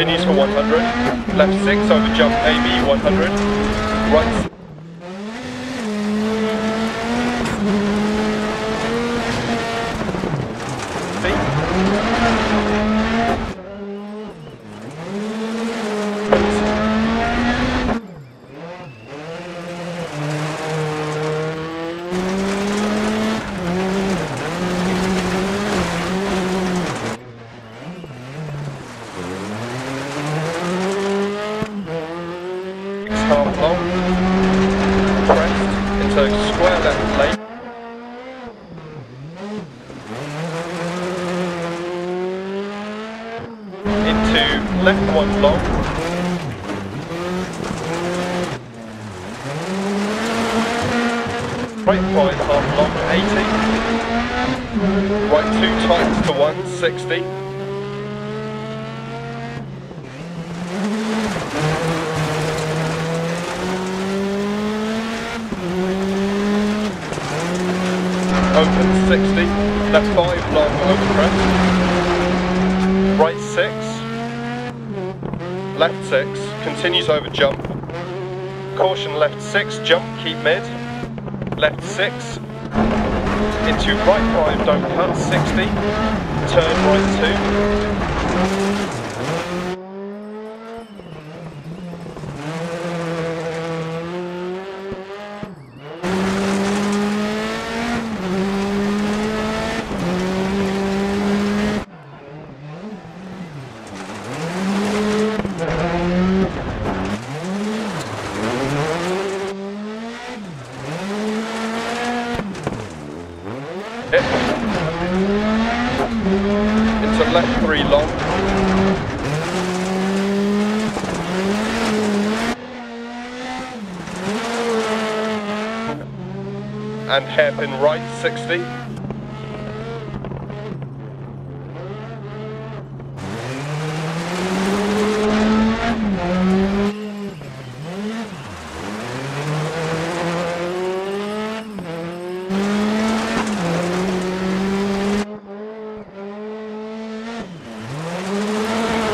continues for 100. Left 6 over jump AB 100. Right half long. Crest into square left lane. Into left one long. Right five half long 80. Right two times to 160. Open 60, left 5 long over crest, right 6, left 6, continues over jump, caution left 6, jump, keep mid, left 6, into right 5, don't cut, 60, turn right 2, Into left three long. And hairpin right 60.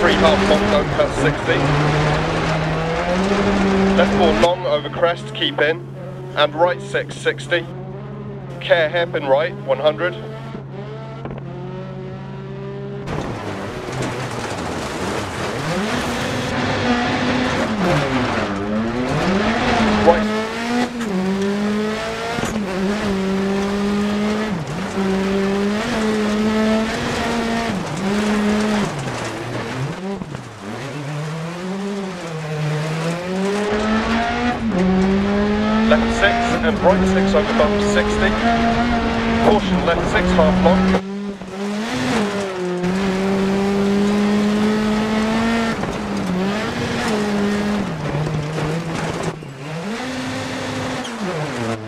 Three half long, don't cut 60. Left four long over crest, keep in. And right six, 60. Care hairpin right, 100. left 6 and right 6 over bump 60. Caution left 6 half long. Thank